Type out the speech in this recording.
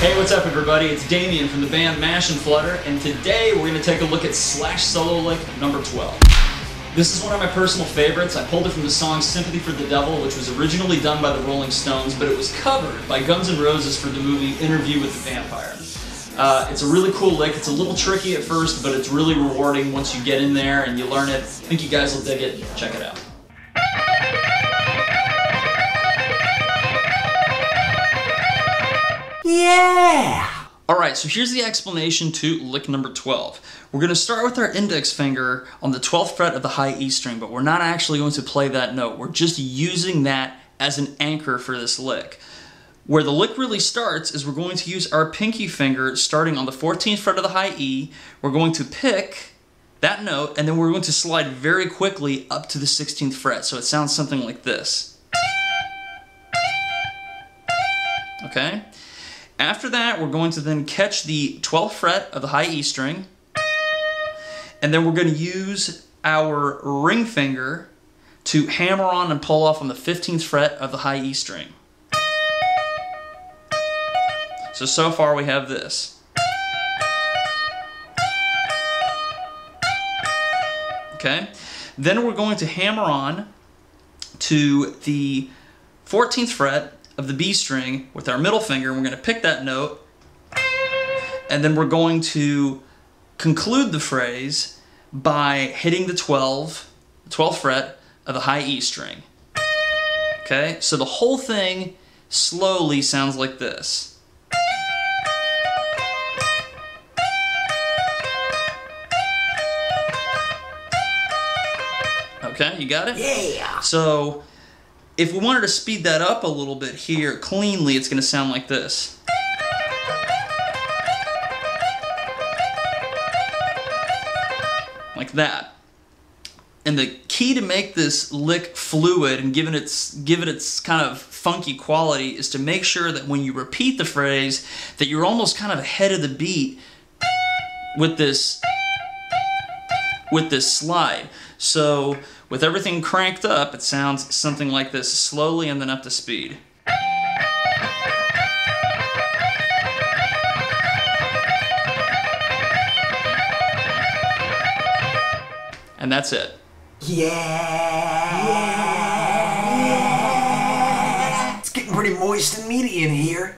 Hey, what's up, everybody? It's Damien from the band Mash and Flutter, and today we're going to take a look at Slash Solo Lick number 12. This is one of my personal favorites. I pulled it from the song Sympathy for the Devil, which was originally done by the Rolling Stones, but it was covered by Guns N' Roses for the movie Interview with the Vampire. Uh, it's a really cool lick. It's a little tricky at first, but it's really rewarding once you get in there and you learn it. I think you guys will dig it. Check it out. Yeah! Alright, so here's the explanation to lick number 12. We're going to start with our index finger on the 12th fret of the high E string, but we're not actually going to play that note. We're just using that as an anchor for this lick. Where the lick really starts is we're going to use our pinky finger starting on the 14th fret of the high E. We're going to pick that note and then we're going to slide very quickly up to the 16th fret. So it sounds something like this. Okay? After that, we're going to then catch the 12th fret of the high E string, and then we're going to use our ring finger to hammer on and pull off on the 15th fret of the high E string. So, so far we have this. Okay? Then we're going to hammer on to the 14th fret of the B string with our middle finger. We're going to pick that note, and then we're going to conclude the phrase by hitting the 12, the 12th fret of the high E string. Okay, so the whole thing slowly sounds like this. Okay, you got it? Yeah! So if we wanted to speed that up a little bit here cleanly, it's going to sound like this. Like that. And the key to make this lick fluid and give it its give it its kind of funky quality is to make sure that when you repeat the phrase that you're almost kind of ahead of the beat with this with this slide. So with everything cranked up, it sounds something like this, slowly and then up to speed. And that's it. Yeah! yeah. It's getting pretty moist and meaty in here.